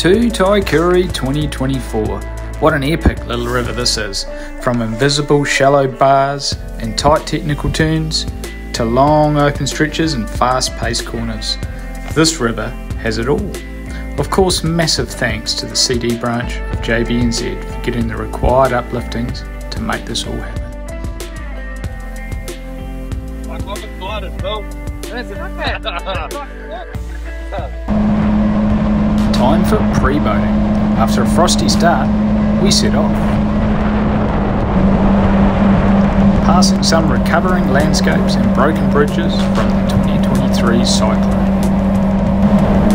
to Tutaekuri 2024. What an epic little river this is. From invisible shallow bars and tight technical turns to long open stretches and fast paced corners. This river has it all. Of course, massive thanks to the CD branch of JBNZ for getting the required upliftings to make this all happen. Time for pre-boating. After a frosty start, we set off. Passing some recovering landscapes and broken bridges from the 2023 cyclone.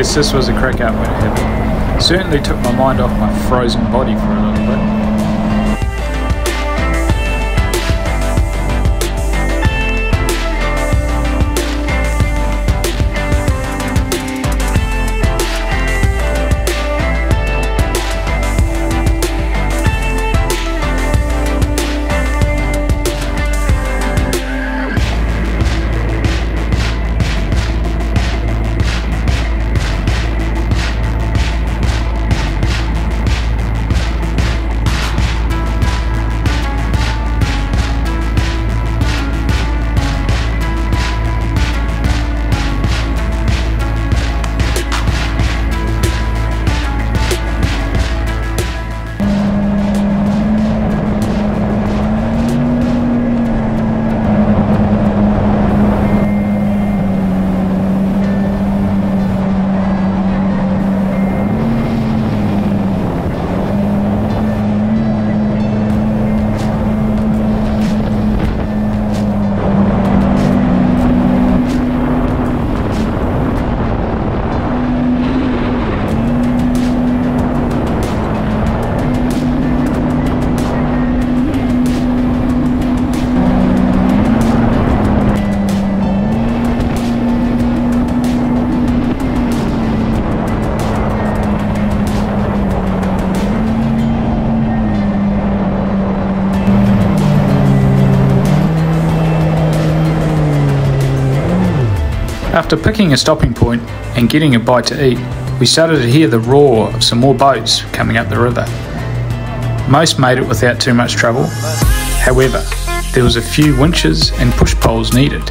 This was a crack out have it. Certainly took my mind off my frozen body for a little After picking a stopping point and getting a bite to eat, we started to hear the roar of some more boats coming up the river. Most made it without too much trouble. However, there was a few winches and push poles needed.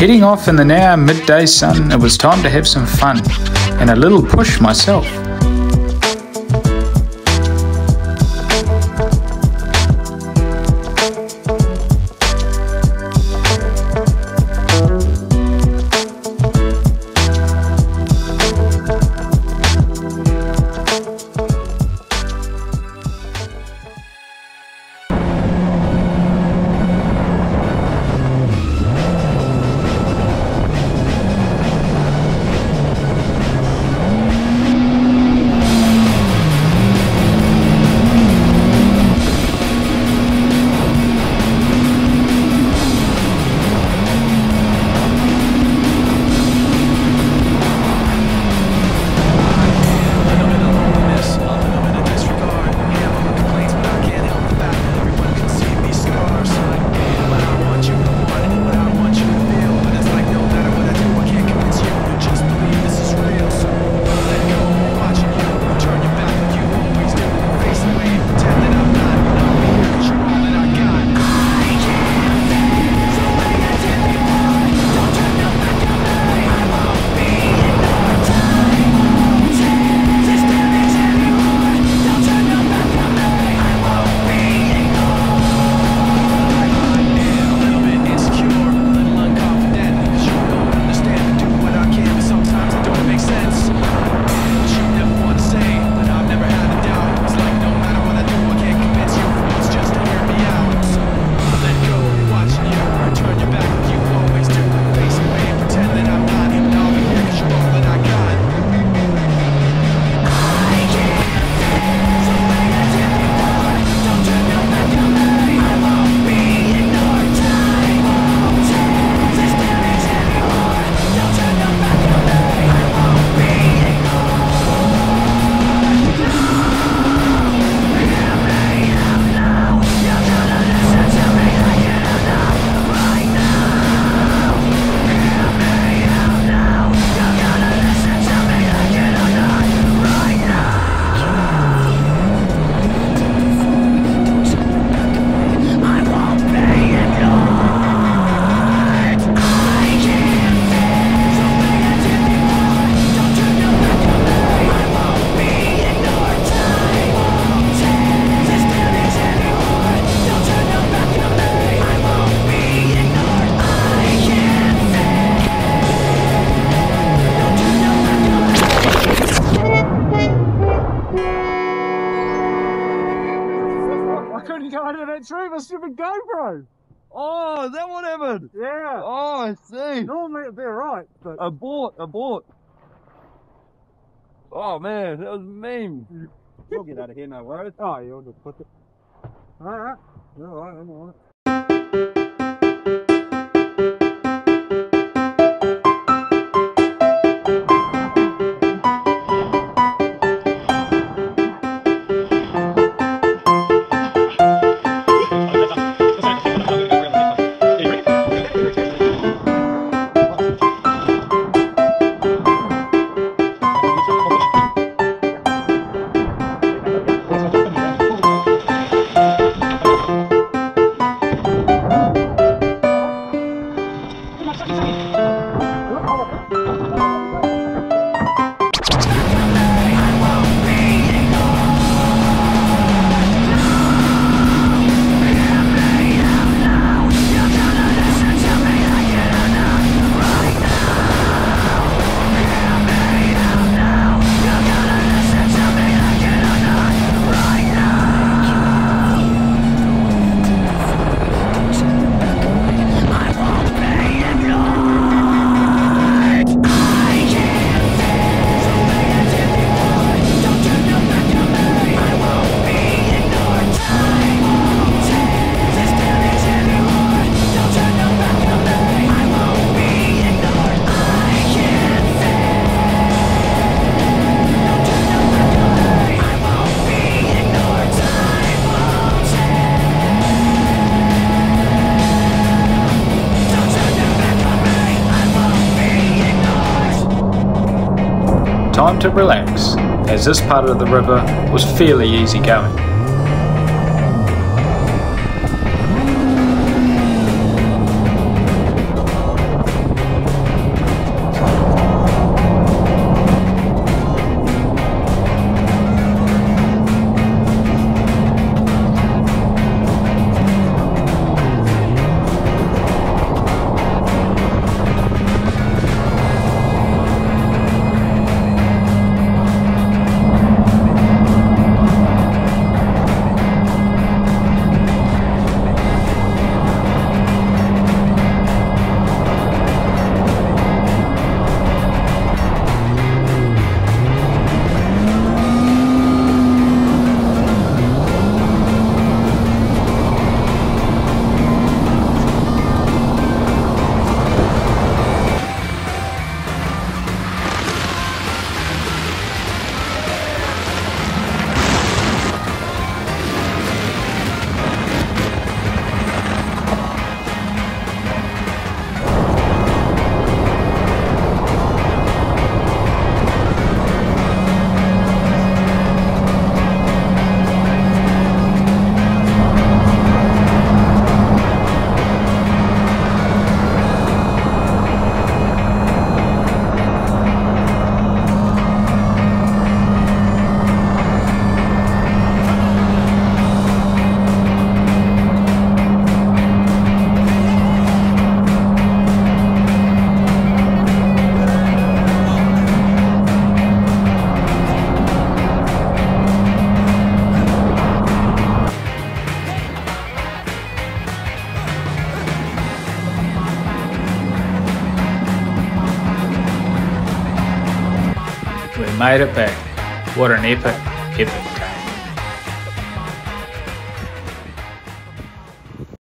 Heading off in the now midday sun, it was time to have some fun and a little push myself. Is that what happened? Yeah. Oh, I see. Normally it'd be alright, but Abort, abort. Oh man, that was mean. We'll get out of here, no worries. oh, you'll just put it. Alright. Alright, I'm alright. سمع سمع سمع Time to relax, as this part of the river was fairly easy going. Made it back. What an epic, epic.